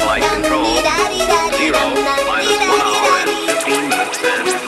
Satellite control. Zero minus one hour and 15 minutes then.